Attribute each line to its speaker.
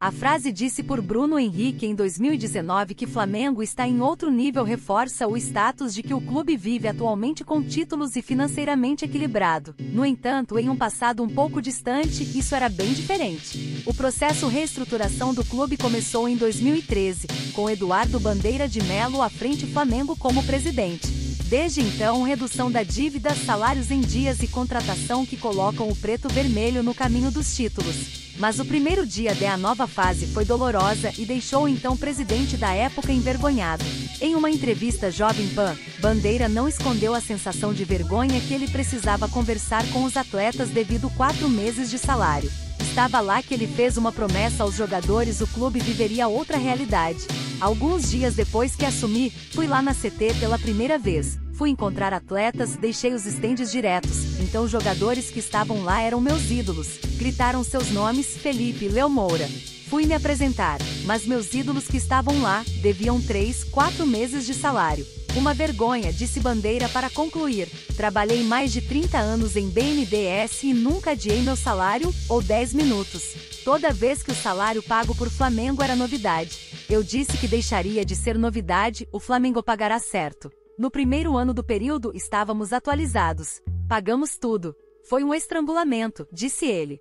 Speaker 1: A frase disse por Bruno Henrique em 2019 que Flamengo está em outro nível reforça o status de que o clube vive atualmente com títulos e financeiramente equilibrado. No entanto, em um passado um pouco distante, isso era bem diferente. O processo reestruturação do clube começou em 2013, com Eduardo Bandeira de Melo à frente Flamengo como presidente. Desde então, redução da dívida, salários em dias e contratação que colocam o preto vermelho no caminho dos títulos. Mas o primeiro dia da nova fase foi dolorosa e deixou o então presidente da época envergonhado. Em uma entrevista Jovem Pan, Bandeira não escondeu a sensação de vergonha que ele precisava conversar com os atletas devido quatro meses de salário. Estava lá que ele fez uma promessa aos jogadores o clube viveria outra realidade. Alguns dias depois que assumi, fui lá na CT pela primeira vez. Fui encontrar atletas, deixei os estendes diretos, então os jogadores que estavam lá eram meus ídolos. Gritaram seus nomes, Felipe Leo Moura. Fui me apresentar, mas meus ídolos que estavam lá deviam três, quatro meses de salário. Uma vergonha, disse Bandeira para concluir. Trabalhei mais de 30 anos em BNDES e nunca adiei meu salário, ou 10 minutos. Toda vez que o salário pago por Flamengo era novidade. Eu disse que deixaria de ser novidade, o Flamengo pagará certo. No primeiro ano do período estávamos atualizados. Pagamos tudo. Foi um estrangulamento, disse ele.